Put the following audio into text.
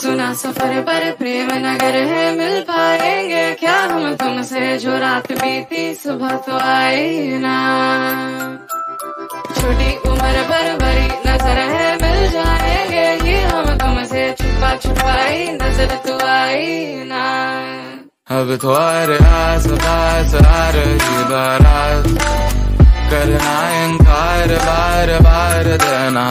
सुना सफ़र पर प्रेम नगर है, मिल पाएँगे क्या हम तुमसे? जो रात बीती, सुबह तो आई ना। छोटी उम्र पर बड़ी नज़र है, मिल जाएँगे ये हम तुमसे? छुपा छुपाई नज़र तो आई ना। अब तो आर आस पास आ रही बारात करना इनकार बार बार देना